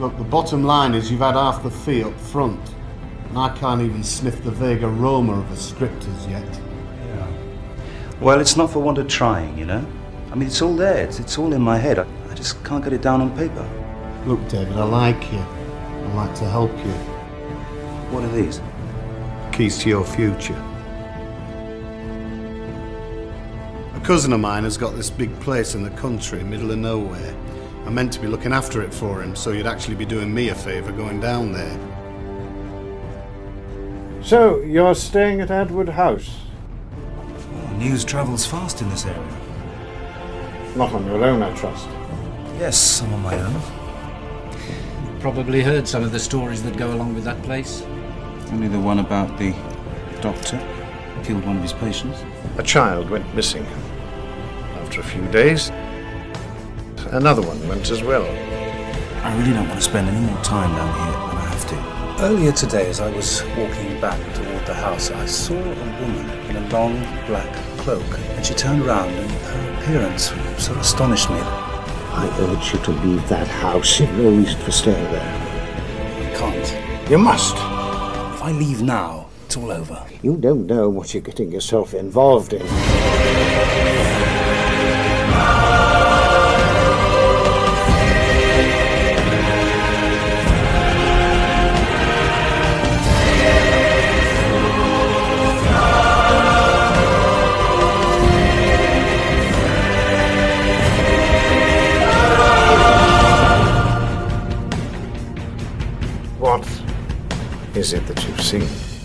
Look, the bottom line is you've had half the fee up front. And I can't even sniff the vague aroma of a script as yet. Yeah. Well, it's not for want of trying, you know? I mean, it's all there. It's, it's all in my head. I, I just can't get it down on paper. Look, David, I like you. I'd like to help you. What are these? Keys to your future. A cousin of mine has got this big place in the country, middle of nowhere. I'm meant to be looking after it for him, so you'd actually be doing me a favour going down there. So, you're staying at Atwood House? Oh, news travels fast in this area. Not on your own, I trust. Yes, I'm on my own. Probably heard some of the stories that go along with that place. Only the one about the doctor who killed one of his patients. A child went missing. After a few days, another one went as well. I really don't want to spend any more time down here than I have to. Earlier today, as I was walking back toward the house, I saw a woman in a long black cloak, and she turned around, and her appearance so astonished me. I urge you to leave that house. You've no reason for staying there. I can't. You must. If I leave now, it's all over. You don't know what you're getting yourself involved in. Is it that you've seen?